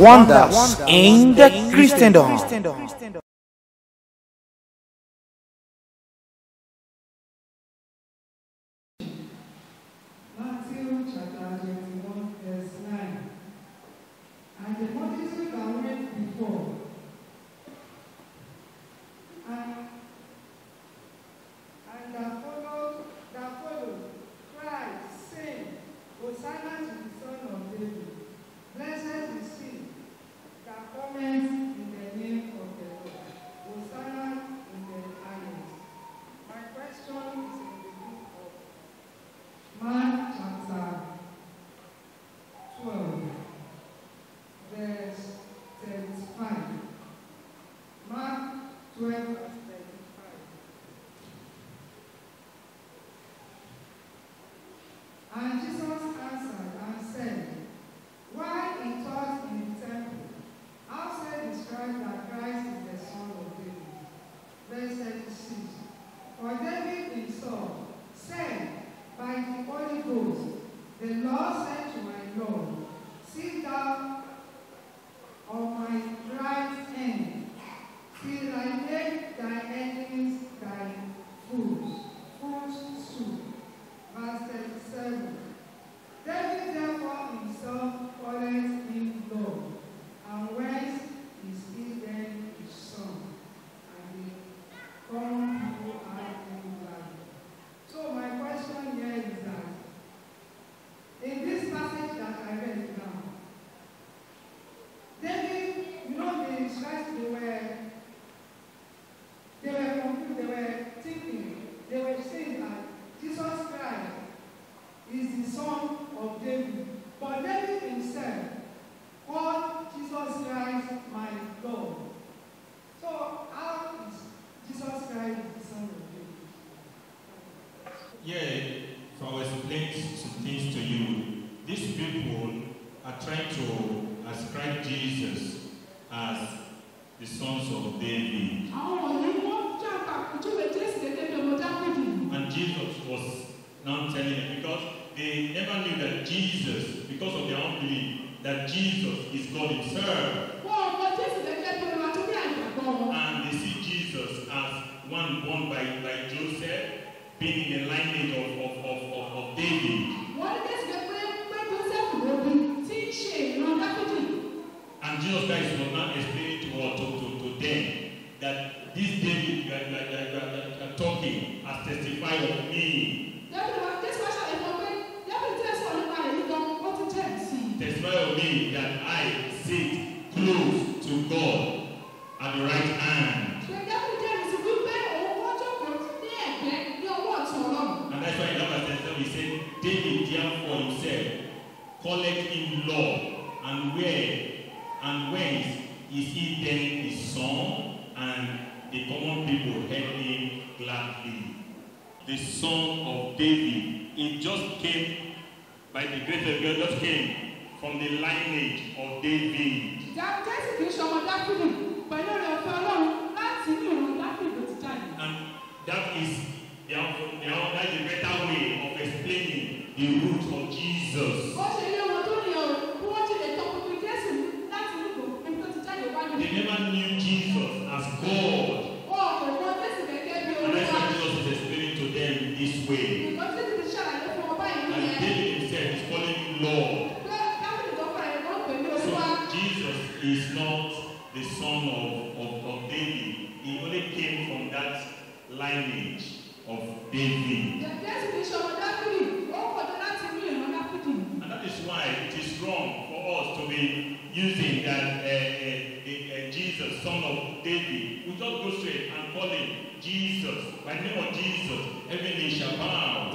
wonders in the Christendom. goes, The Lord said to my Lord, Sit down telling you, because they never knew that Jesus, because of their unbelief, that Jesus is God himself. And they see Jesus as one born by, by Joseph, being in the lineage of, of, of, of, of David. And Jesus Christ was not explaining to, uh, to, to, to them that this David are you are talking has testified of me that's why I that the root of Jesus. to be using that uh, uh, Jesus, son of David. We just go straight and call him Jesus. By the name of Jesus, every knee shall bow.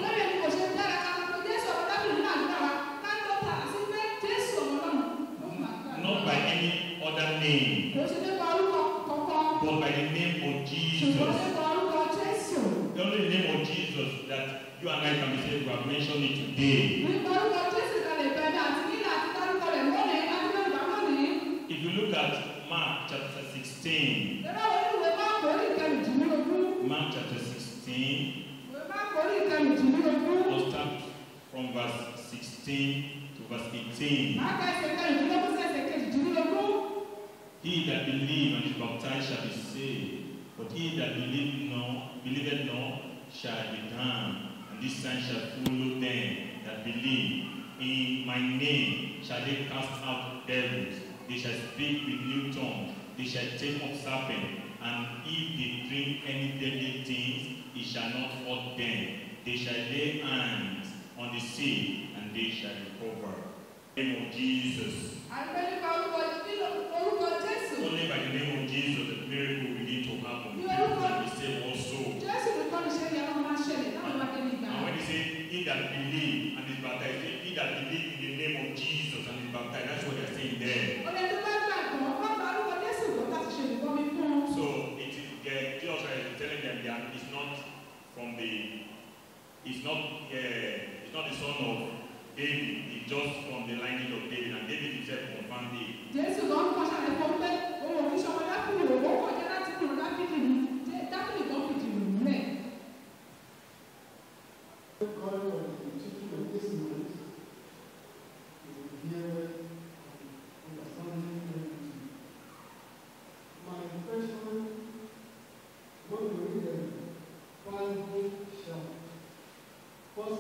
Not by any other name, but by the name of Jesus the only name of Jesus that you and I can be saved, we have mentioned it today. Mark chapter 16. Mark chapter 16. Ìwé start from verse 16 to verse 18. He that believe and is baptized shall be saved, but he that believe not, believeth not shall be damned. And this sign shall follow them that believe. In my name shall they cast out devils. They shall speak with new tongues. They shall take up serpents. And if they drink any deadly things, it shall not hurt them. They shall lay hands on the sick, and they shall recover. In the name of Jesus. Only by the name of Jesus the miracle will begin to happen. And we say also. And when they say, he that believes, baptized. He that believes in the name of Jesus and is baptized. That's what they're saying there. So it is the Joshua uh, is telling them that it's not from the it's not uh, it's not the son of David, it's just from the lineage of David, and David himself confirmed it.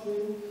something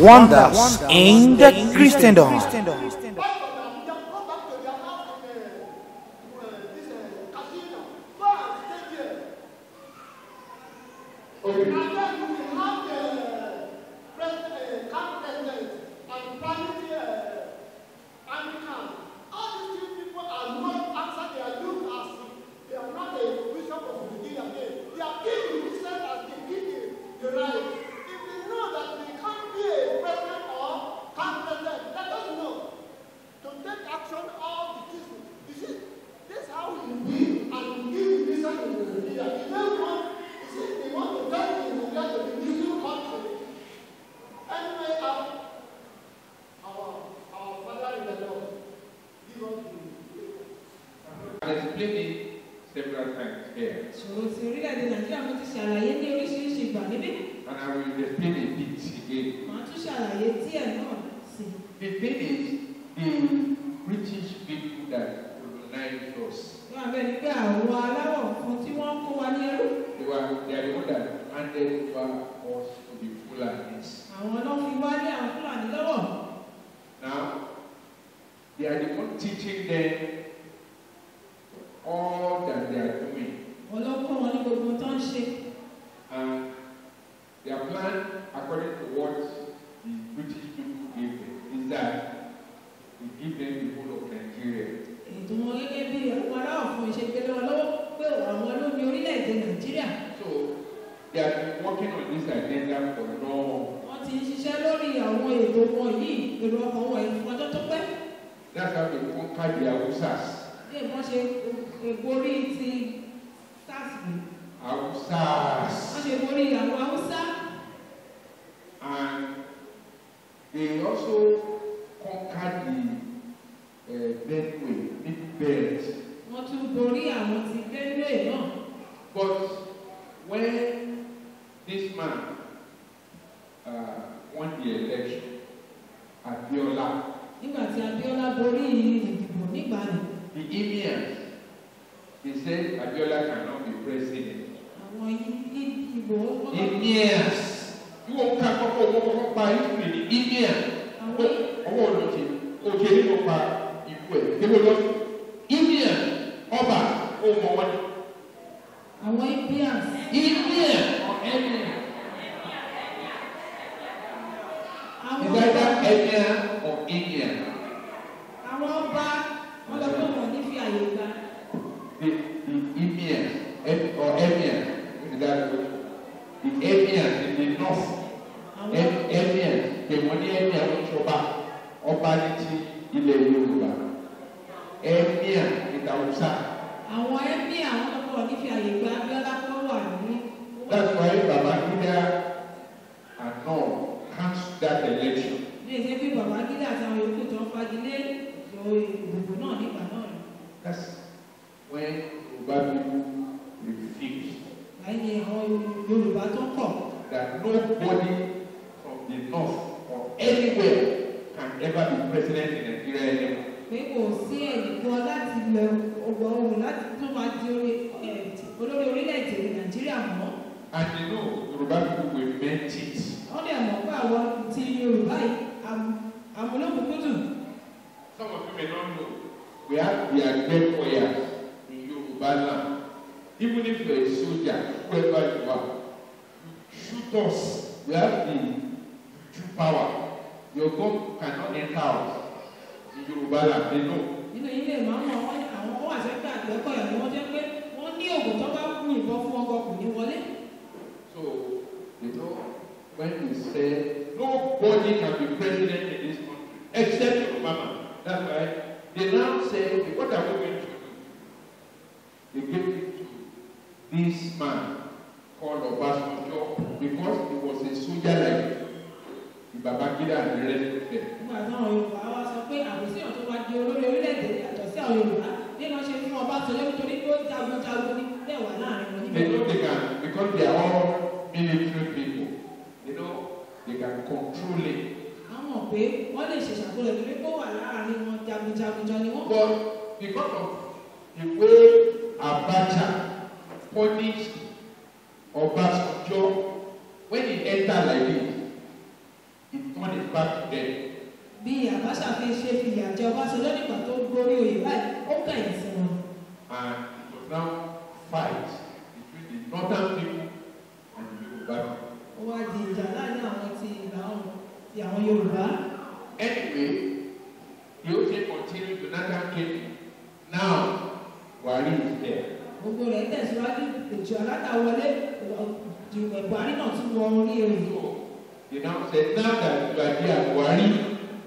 wonders in the Christendom. nǹkan bẹ́ẹ̀ ni pé àwọn aláwọ̀ fún tí wọ́n kó wa ní ẹrú. they were they are the one that handed over us àwọn náà fi wá lé àwọn Fulani lọ́wọ́. now they are the one teaching them. èrò wọn yìí èrò ọkọ̀ wọn ọjọ́ tó pẹ́. that's how they won card their hausas. bí èèmọ̀ ṣe borí ti sars mi. hausas. wọ́n ṣe borí àwọn hausa. and they also conquered the uh, benue big belt. wọ́n tún borí àwọn ti benue náà. but when this man uh, won the election. Abíọ́lá. Nígbà tí Abíọ́lá borí ìdìbò nígbà rẹ̀. The emirs, he said Abíọ́lá cannot be president. Àwọn ìdìbò. Emirs yóò ká kọ́kọ́ owó kọ́kọ́ pa ìpè ní emir ọwọ́ òdòkè òkè nínú pa ìlú ẹ̀ débò lọ. emirs. ọba ó mọ wọn. Àwọn emirs. Emir or emir. Abraham of India. Àwọn ọba wọn lọ fún wọn ní fi àyè gbà. The the Emir eh, or Emir that the Emir in the north. Emir tẹ̀wọ́n ní Emir ń ṣọba ọba ní ti ilẹ̀ Yorùbá. Emir ìdàwùsà. Àwọn Emir àwọn ọkọ̀ ní fi àyè gbà Abíọ́lá kọ́ wà ní. That's why Baba Gida and all cancelled that election bí èsè pé bàbá gílé àtàwọn yòókù tó ń fagilé ìgbòho náà nígbà náà rẹ̀. that's when yorùbá people refuse. àyè àwọn yorùbá tó kọ̀. that nobody from the north or anywhere can ever be president in Nigeria anymore. pé kò sí ẹnìkan láti lọ ọgbọ̀n òun láti tó máa di olórí orílẹ̀-èdè nàìjíríà mọ́. and you know yorùbá people were meant it. wọ́n dẹ̀ mọ̀ pé àwọn ti yorùbá yìí olókùnkúndùn. some of you may not know we have the agbe choir in Yoruba land even if you are a soldier whoever you are shoot us we have the true power your gun cannot enter us in Yoruba land they know. nínú ilé ìmọ̀ àwọn àwọn ọwọ́ àṣẹ́gbẹ́ àgbẹ̀kọ̀ ẹ̀ ni wọ́n jẹ́ pé wọ́n ní oògùn tó bá kú ìbọn fún ọkọ̀ kò ní wọlé. so you know when we say nobody can be president in this country except your mama. That's why they now say, okay, what are we going to do? They gave it to this man called Obasanjo because he was a soldier like Babangida and the rest of them. They know they can because they are all military people. You know they can control it pé wọ́n lè ṣe ṣàkólẹ̀ torí kó wà láàárín wọn jagunjagun jọ ni wọ́n. but because of Abacha punished Obasanjo when he enter like this he turn his back to them. bí Abacha fi ṣe fìyà jẹ Ọbasanjọ nígbà tó ń gorí oyè báyìí ó kà ẹ̀ sí wọn. and it was now fight between the northern people and the Yorùbá people. ó wá di ìjà láàárín àwọn tí. ti Yorùbá. anyway you ṣe continue Jonathan kemi now Buhari is there. gbogbo rẹ̀ tẹ̀síwájú ètò alátàwọlé Buhari náà tún wọ orí rẹ̀. so you know say now that you are there Buhari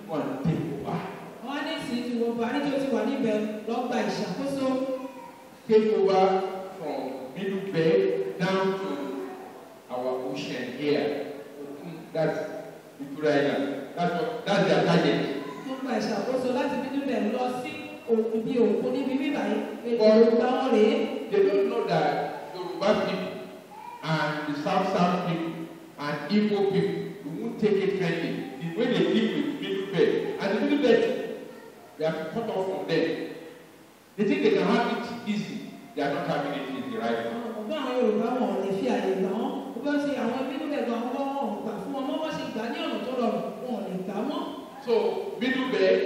wan take over. wọ́n ní sí ti wọ Buhari tí ó ti wà níbẹ̀ lọ́gbà ìṣàkóso. take over from middle bay down to our ocean here. That's Ukraine láti àtàjẹ. Mo gba ìṣàkóso láti bínú rẹ̀ lọ sí òkú bíi òkú níbi bíbá yìí. Yorùbá wọn rèé. They don't know that Yorùbá people and the South South people and Igbo people they won't take it kindly the way they deal with middle bed and the middle bed they are cut off from them. They think they can have it easy they are not having it in the right way. Ọ̀gá àwọn Yorùbá wọn ò lè fi àyè gbà because àwọn middle bed àwọn ọmọ ọgbà fún ọmọ wọn ṣe gbà ní ọ̀nà tó rọrùn wọn lè gbà mọ́. so middle bed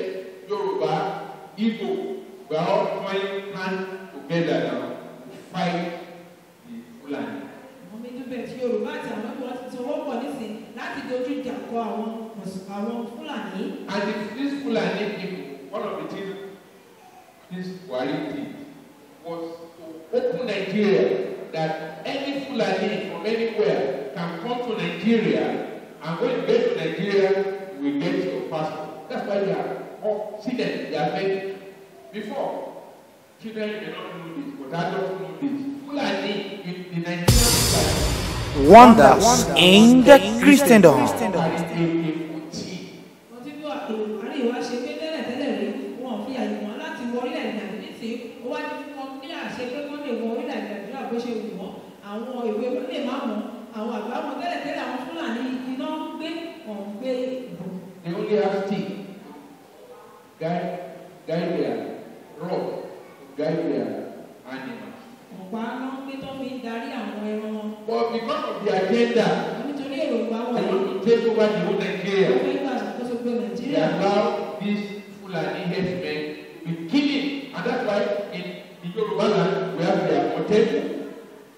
yorùbá igbo gba all join hand together now fight the fulani. àwọn middle bed yorùbá àti àwọn ọmọ ti sọ wọ́pọ̀ nísìn láti dojú ìjà kọ àwọn àwọn fúlàní. and the this fulani people one of the things this buhari did was to open nigeria that any people from anywhere can come to Nigeria, and when you get to Nigeria, you will get your passport. That's why they are see children, they are many. Before, children may not know this, but adults know this. Fulani, in the Nigerian society, wonders in the Christendom. Christendom. guide their animals. But because of the agenda. They want to take over the whole Nigeria. They allow these Fulani herdsmen to be killing and that's why in the Yoruba land we have their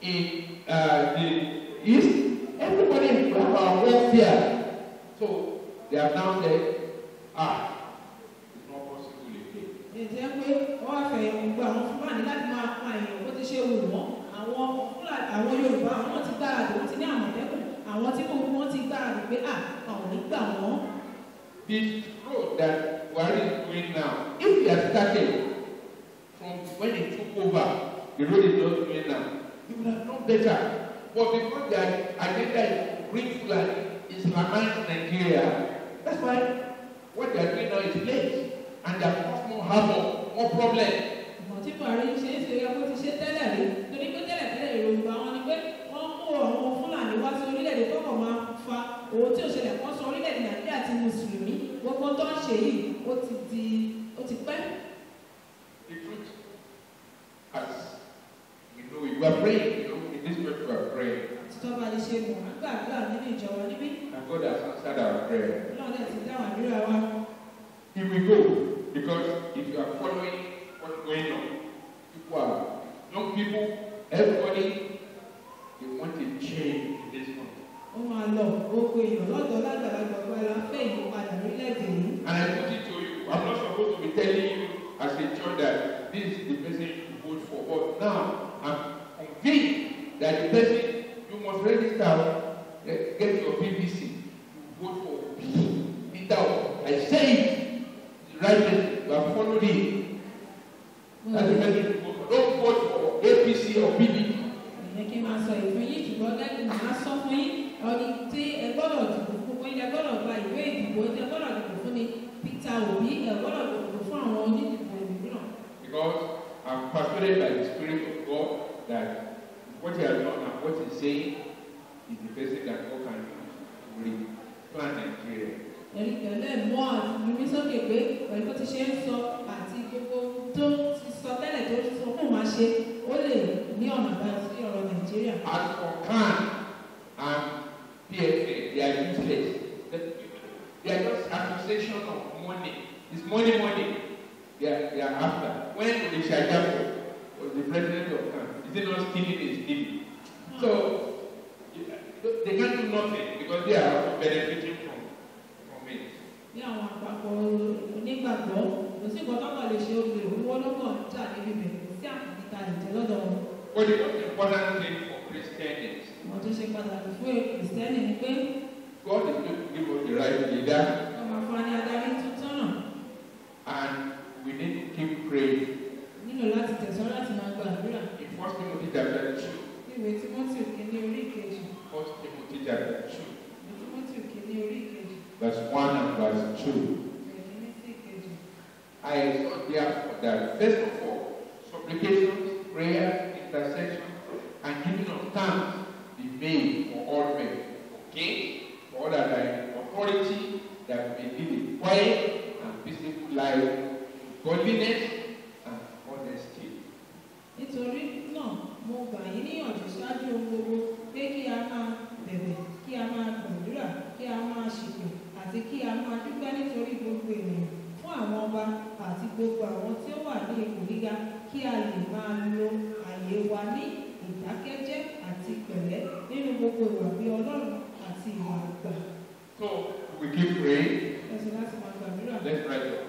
In uh, the east everybody have our own fear. So they are now said ah This road that Buhari is doing now, if he had started from when he took over, the road is not doing now, he would have known better. But because their agenda is bring Fulani Islamize Nigeria, that's why what they are doing now is late and they have caused more havoc, more problem. tí Buhari ń ṣe é ṣe yẹ ti ṣe tẹ́lẹ̀ rí torí pé tẹ́lẹ̀ tẹ́lẹ̀ Yorùbá wọn ni pé wọ́n mú àwọn Fúlàní wá sí orílẹ̀-èdè tó máa òun tí ò ṣẹlẹ̀ kan sọ orílẹ̀-èdè nàìjíríà ti mùsùlùmí gbogbo tó ń ṣe yìí ó ti di ó ti pẹ́. the truth as you know you are praying you know in this church we are praying. tọ́ba lè ṣe mọ̀ àgbàgbà nínú ìjọba níbí. and God has answered our prayer. ọlọ́run ti dá àdúrà wa. he will go because. out, get, get your PVC, you go for B, be down. I say it, write it, you are following it. Mm. That's the message you go for. Don't vote for APC or PDP. Ẹ̀kẹ́ máa sọ ìfún yín ṣùgbọ́n dájú máa sọ fún yín ọdún tí ẹ gbọ́dọ̀ dìbò fún wọn ẹ gbọ́dọ̀ gba ìwé ìdìbò ẹ gbọ́dọ̀ dìbò fún ni Peter Obi ẹ gbọ́dọ̀ dìbò fún àwọn onídìbò mìíràn. Because I'm persuaded by the spirit of God that what he has done and what he is saying is the person that God can replant Nigeria. ẹnikẹ́ni lẹ́ẹ̀mọ́ àti mímí sókè pé pẹ̀lú bó ti ṣe ń sọ padà fún kìrìsìtẹ́nì ni pé. God is going to give us the right leader. ọmọ fún adarí tuntun náà. and we need to keep praying. nílò láti tẹ̀sán láti máa gba àdúrà. in first Timothy chapter two. ìwé Timothy kìíní orí kejì. first Timothy chapter two. ìwé Timothy kìíní orí kejì. verse one and verse two. I saw therefore that first Godliness and honesty. Nítorí náà, mo gbà yín níyànjú ṣáájú ohun gbogbo pé kí a máa bẹ̀bẹ̀, kí a máa gbàdúrà, kí a máa ṣètò àti kí a máa dúpẹ́ nítorí gbogbo ènìyàn fún àwọn ọba àti gbogbo àwọn tí ó wà ní ipò gíga kí a lè máa lo àyè wa ní ìdákẹ́jẹ́ àti pẹ̀lẹ́ nínú gbogbo ìwà bí Ọlọ́run àti ìwà àgbà. So we keep praying. Let's pray.